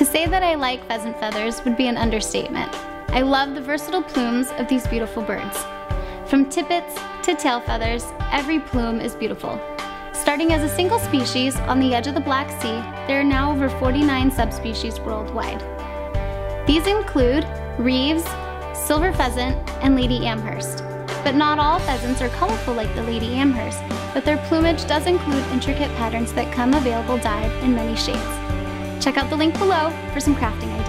To say that I like pheasant feathers would be an understatement. I love the versatile plumes of these beautiful birds. From tippets to tail feathers, every plume is beautiful. Starting as a single species on the edge of the Black Sea, there are now over 49 subspecies worldwide. These include Reeves, silver pheasant, and Lady Amherst. But not all pheasants are colorful like the Lady Amherst, but their plumage does include intricate patterns that come available dyed in many shades. Check out the link below for some crafting